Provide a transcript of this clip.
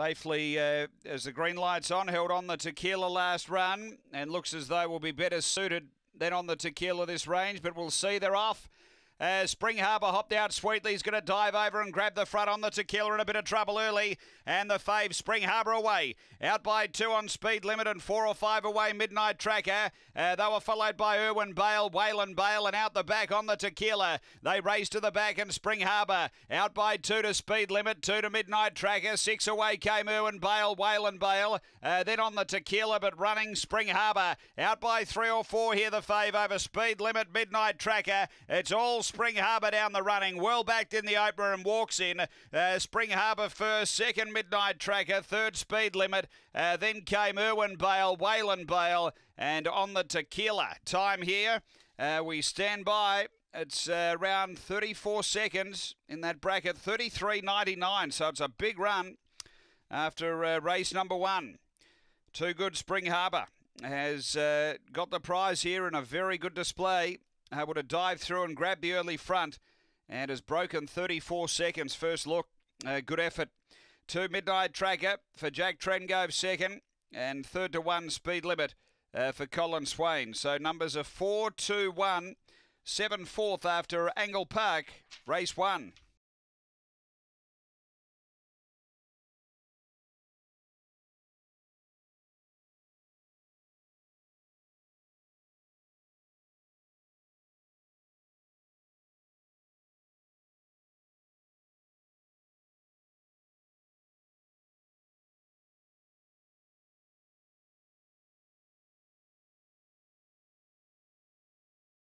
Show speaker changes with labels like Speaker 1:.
Speaker 1: Safely uh, as the green light's on, held on the tequila last run and looks as though will be better suited than on the tequila this range, but we'll see. They're off. Uh, Spring Harbour hopped out sweetly. He's going to dive over and grab the front on the tequila in a bit of trouble early. And the fave, Spring Harbour away. Out by two on speed limit and four or five away, Midnight Tracker. Uh, they were followed by Irwin Bale, Wayland Bale, and out the back on the tequila. They race to the back and Spring Harbour. Out by two to speed limit, two to Midnight Tracker. Six away came Irwin Bale, Wayland Bale. Uh, then on the tequila, but running Spring Harbour. Out by three or four here, the fave over speed limit, Midnight Tracker. It's all Spring Harbour down the running, well backed in the opener and walks in. Uh, Spring Harbour first, second Midnight Tracker, third speed limit. Uh, then came Irwin Bale, Wayland Bale, and on the tequila. Time here, uh, we stand by. It's uh, around 34 seconds in that bracket, 33.99. So it's a big run after uh, race number one. Too good Spring Harbour has uh, got the prize here in a very good display able to dive through and grab the early front and has broken 34 seconds. First look, uh, good effort. Two Midnight Tracker for Jack Trengove second and third to one speed limit uh, for Colin Swain. So numbers are four, two, one, seven fourth after Angle Park, race one.